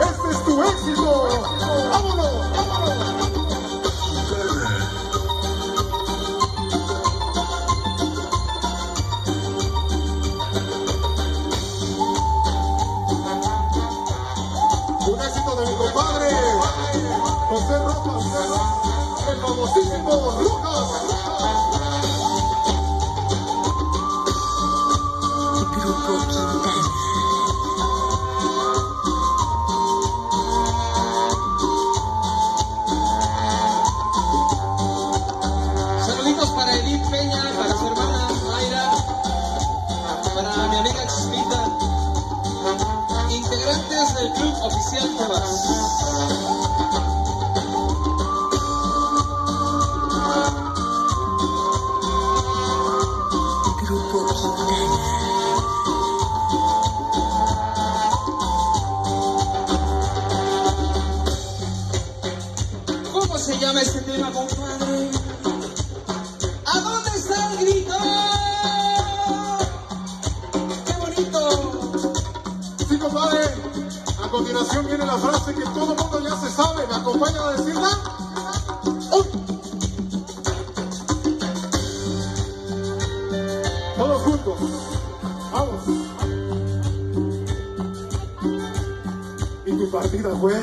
Este es tu éxito. Un éxito de mi compadre Peña, para su hermana Mayra, para mi amiga Chispita, integrantes del Club Oficial Quintana. ¿Cómo se llama este tema, compadre? A continuación viene la frase que todo el mundo ya se sabe. ¿Me acompaña a decirla? ¡Uy! Todos juntos. Vamos. Y tu partida fue